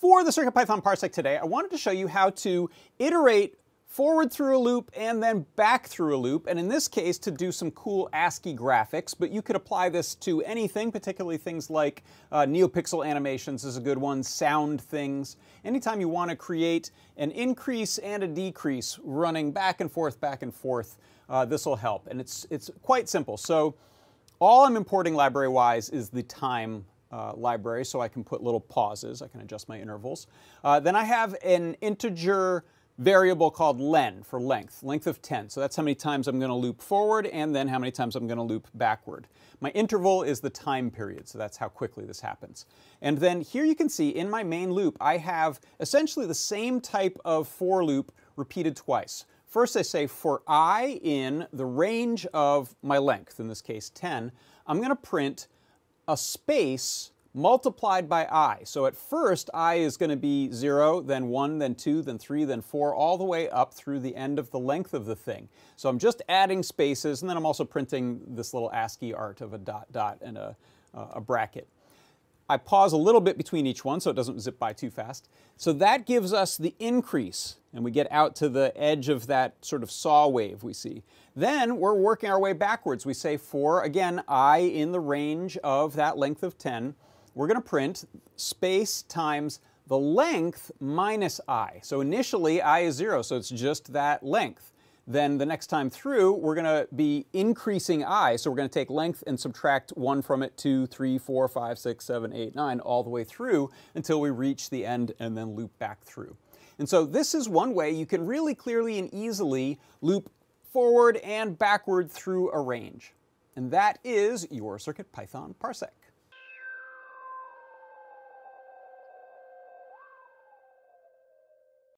For the CircuitPython Parsec today, I wanted to show you how to iterate forward through a loop and then back through a loop, and in this case to do some cool ASCII graphics, but you could apply this to anything, particularly things like uh, NeoPixel animations is a good one, sound things. Anytime you want to create an increase and a decrease running back and forth, back and forth, uh, this will help. And it's, it's quite simple. So all I'm importing library-wise is the time uh, library, so I can put little pauses. I can adjust my intervals. Uh, then I have an integer variable called len for length, length of 10. So that's how many times I'm going to loop forward and then how many times I'm going to loop backward. My interval is the time period, so that's how quickly this happens. And then here you can see in my main loop, I have essentially the same type of for loop repeated twice. First I say for i in the range of my length, in this case 10, I'm going to print a space multiplied by i. So at first, i is going to be 0, then 1, then 2, then 3, then 4, all the way up through the end of the length of the thing. So I'm just adding spaces, and then I'm also printing this little ASCII art of a dot dot and a, uh, a bracket. I pause a little bit between each one so it doesn't zip by too fast. So that gives us the increase, and we get out to the edge of that sort of saw wave we see. Then we're working our way backwards. We say for, again, i in the range of that length of 10, we're going to print space times the length minus i. So initially i is 0, so it's just that length. Then the next time through, we're going to be increasing i. So we're going to take length and subtract 1 from it, 2, 3, 4, 5, 6, 7, 8, 9, all the way through until we reach the end and then loop back through. And so this is one way you can really clearly and easily loop forward and backward through a range. And that is your CircuitPython Parsec.